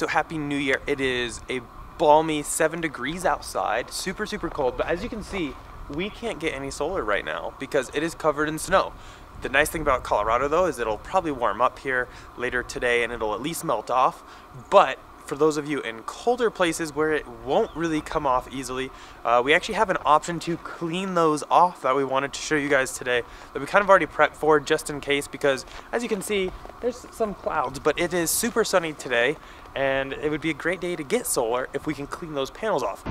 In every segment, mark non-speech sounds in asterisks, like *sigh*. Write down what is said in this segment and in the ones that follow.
So happy new year. It is a balmy seven degrees outside, super, super cold. But as you can see, we can't get any solar right now because it is covered in snow. The nice thing about Colorado though is it'll probably warm up here later today and it'll at least melt off. But for those of you in colder places where it won't really come off easily, uh, we actually have an option to clean those off that we wanted to show you guys today that we kind of already prepped for just in case because as you can see, there's some clouds, but it is super sunny today and it would be a great day to get solar if we can clean those panels off.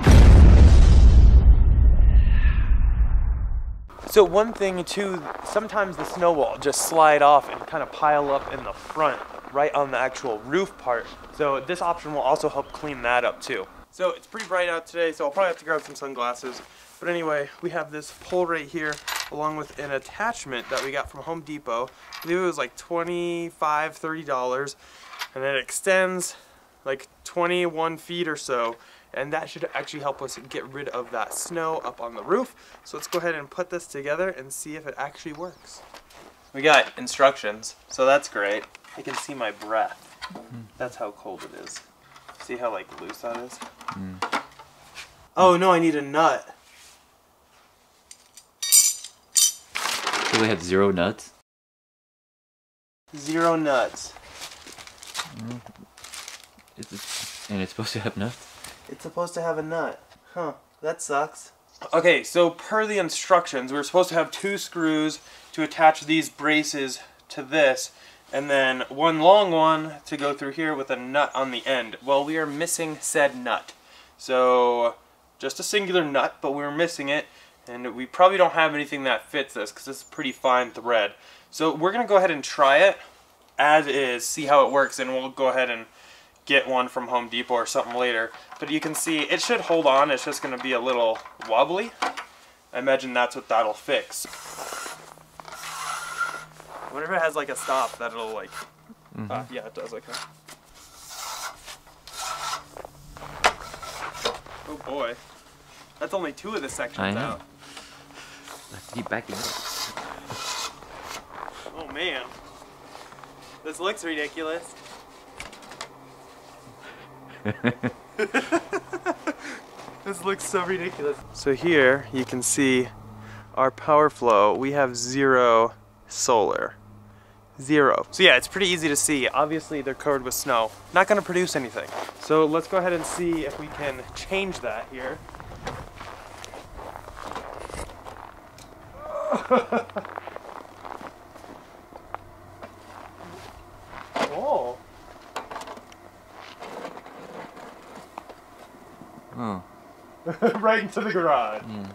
So one thing too, sometimes the snow will just slide off and kind of pile up in the front, right on the actual roof part. So this option will also help clean that up too. So it's pretty bright out today, so I'll probably have to grab some sunglasses. But anyway, we have this pole right here, along with an attachment that we got from Home Depot. I believe it was like $25, $30, and it extends like 21 feet or so and that should actually help us get rid of that snow up on the roof. So let's go ahead and put this together and see if it actually works. We got instructions, so that's great. I can see my breath. Mm. That's how cold it is. See how like loose that is? Mm. Oh no, I need a nut. So they have zero nuts? Zero nuts. Mm. It's, and it's supposed to have nuts? It's supposed to have a nut. Huh, that sucks. Okay, so per the instructions, we are supposed to have two screws to attach these braces to this, and then one long one to go through here with a nut on the end. Well, we are missing said nut. So, just a singular nut, but we are missing it, and we probably don't have anything that fits this, because this is pretty fine thread. So we're going to go ahead and try it as is, see how it works, and we'll go ahead and get one from Home Depot or something later. But you can see it should hold on, it's just going to be a little wobbly. I imagine that's what that'll fix. I wonder if it has like a stop that it'll like, mm -hmm. uh, yeah it does, okay. Oh boy. That's only two of the sections out. Let's keep backing up. Oh man. This looks ridiculous. *laughs* this looks so ridiculous. So here you can see our power flow. We have zero solar. Zero. So yeah, it's pretty easy to see. Obviously they're covered with snow. Not gonna produce anything. So let's go ahead and see if we can change that here. *laughs* oh. Oh. *laughs* right into the garage. Mm.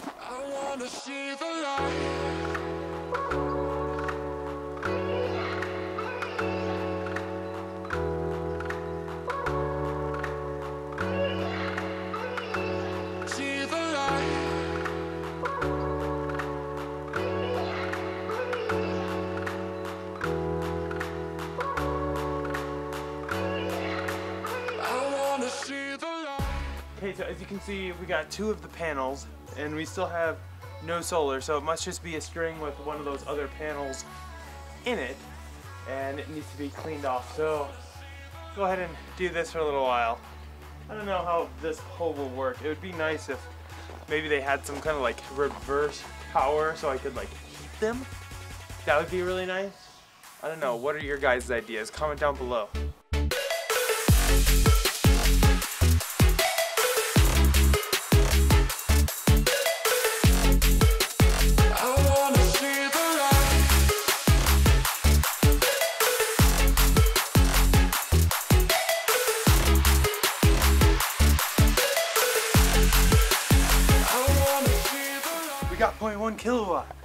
Okay, so as you can see, we got two of the panels, and we still have no solar, so it must just be a string with one of those other panels in it, and it needs to be cleaned off. So, go ahead and do this for a little while. I don't know how this pole will work. It would be nice if maybe they had some kind of like reverse power so I could like heat them. That would be really nice. I don't know, what are your guys' ideas? Comment down below. 0.1 kilowatt.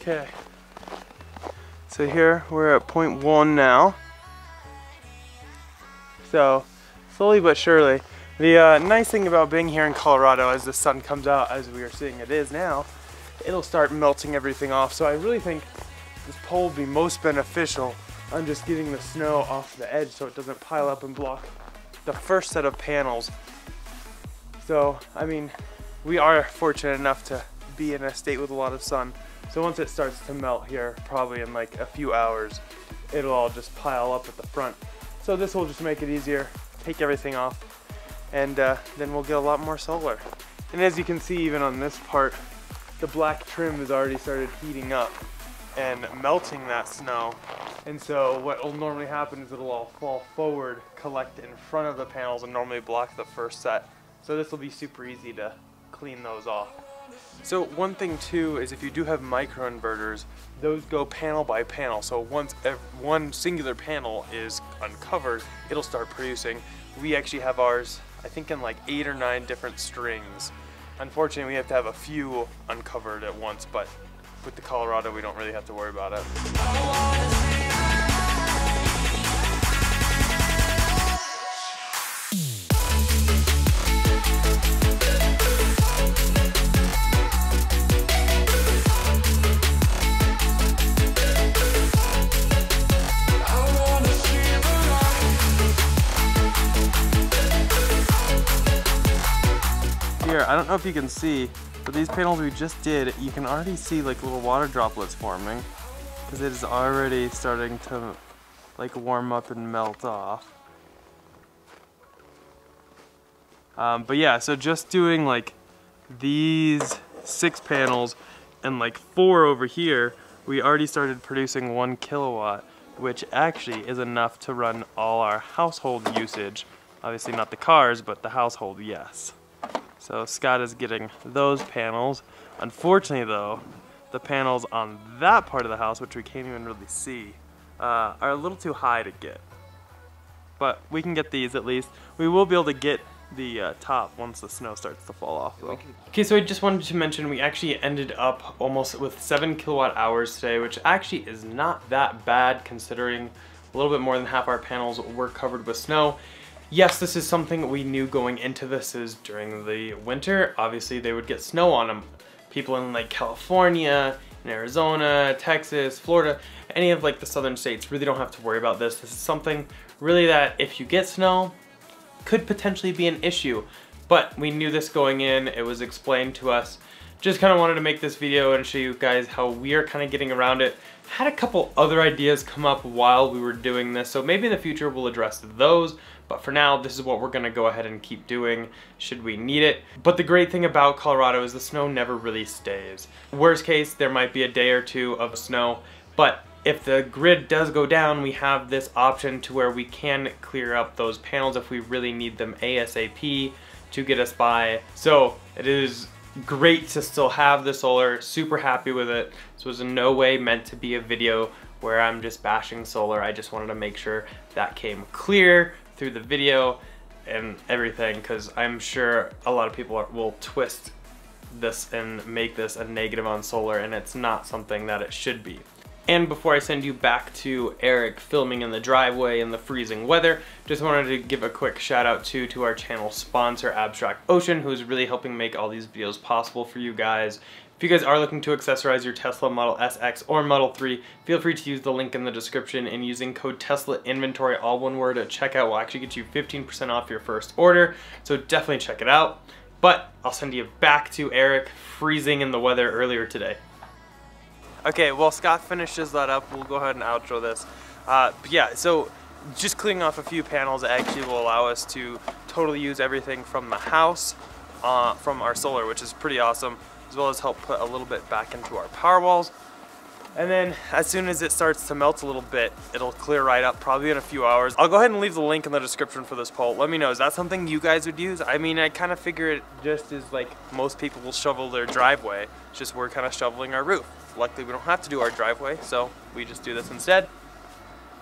Okay. So here we're at 0.1 now. So slowly but surely. The uh, nice thing about being here in Colorado as the sun comes out as we are seeing it is now, it'll start melting everything off. So I really think this pole will be most beneficial on just getting the snow off the edge so it doesn't pile up and block the first set of panels. So, I mean, we are fortunate enough to be in a state with a lot of sun. So once it starts to melt here, probably in like a few hours, it'll all just pile up at the front. So this will just make it easier, take everything off, and uh, then we'll get a lot more solar. And as you can see, even on this part, the black trim has already started heating up and melting that snow. And so what will normally happen is it'll all fall forward, collect in front of the panels and normally block the first set. So this will be super easy to clean those off. So one thing too is if you do have microinverters, those go panel by panel. So once one singular panel is uncovered, it'll start producing. We actually have ours, I think in like eight or nine different strings. Unfortunately, we have to have a few uncovered at once, but with the Colorado, we don't really have to worry about it. Here, I don't know if you can see, but these panels we just did, you can already see like little water droplets forming because it is already starting to like warm up and melt off. Um, but yeah, so just doing like these six panels and like four over here, we already started producing one kilowatt, which actually is enough to run all our household usage. Obviously not the cars, but the household, yes. So Scott is getting those panels. Unfortunately though, the panels on that part of the house, which we can't even really see, uh, are a little too high to get. But we can get these at least. We will be able to get the uh, top once the snow starts to fall off though. Okay, so I just wanted to mention we actually ended up almost with 7 kilowatt hours today, which actually is not that bad considering a little bit more than half our panels were covered with snow. Yes, this is something we knew going into this is during the winter, obviously they would get snow on them. People in like California, in Arizona, Texas, Florida, any of like the southern states really don't have to worry about this. This is something really that if you get snow, could potentially be an issue. But we knew this going in, it was explained to us. Just kind of wanted to make this video and show you guys how we are kind of getting around it. Had a couple other ideas come up while we were doing this, so maybe in the future we'll address those. But for now, this is what we're gonna go ahead and keep doing should we need it. But the great thing about Colorado is the snow never really stays. Worst case, there might be a day or two of snow, but if the grid does go down, we have this option to where we can clear up those panels if we really need them ASAP to get us by. So it is great to still have the solar, super happy with it. This was in no way meant to be a video where I'm just bashing solar. I just wanted to make sure that came clear through the video and everything because I'm sure a lot of people are, will twist this and make this a negative on solar and it's not something that it should be. And before I send you back to Eric filming in the driveway in the freezing weather, just wanted to give a quick shout out to, to our channel sponsor, Abstract Ocean, who's really helping make all these videos possible for you guys. If you guys are looking to accessorize your Tesla Model SX or Model 3, feel free to use the link in the description and using code TESLA inventory, all one word at checkout will actually get you 15% off your first order. So definitely check it out. But I'll send you back to Eric freezing in the weather earlier today. Okay, well Scott finishes that up, we'll go ahead and outro this. Uh, yeah, so just cleaning off a few panels actually will allow us to totally use everything from the house, uh, from our solar, which is pretty awesome, as well as help put a little bit back into our power walls. And then as soon as it starts to melt a little bit, it'll clear right up probably in a few hours. I'll go ahead and leave the link in the description for this pole. Let me know, is that something you guys would use? I mean, I kind of figure it just is like most people will shovel their driveway. It's just we're kind of shoveling our roof. Luckily, we don't have to do our driveway, so we just do this instead.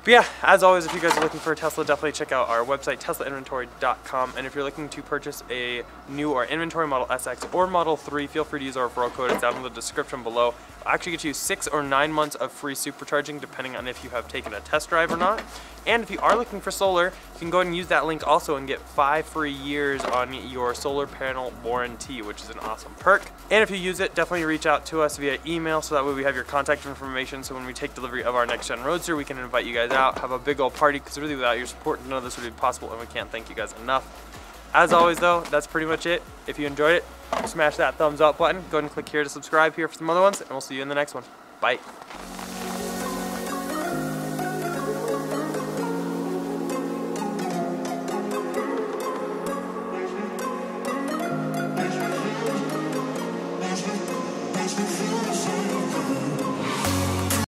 But yeah, as always, if you guys are looking for a Tesla, definitely check out our website, teslainventory.com. And if you're looking to purchase a new or inventory Model SX or Model 3, feel free to use our referral code. It's down in the description below. I'll actually get you six or nine months of free supercharging, depending on if you have taken a test drive or not. And if you are looking for solar, you can go ahead and use that link also and get five free years on your solar panel warranty, which is an awesome perk. And if you use it, definitely reach out to us via email so that way we have your contact information so when we take delivery of our next gen Roadster, we can invite you guys out, have a big old party, because really without your support, none of this would be possible, and we can't thank you guys enough. As always though, that's pretty much it. If you enjoyed it, smash that thumbs up button. Go ahead and click here to subscribe here for some other ones, and we'll see you in the next one. Bye.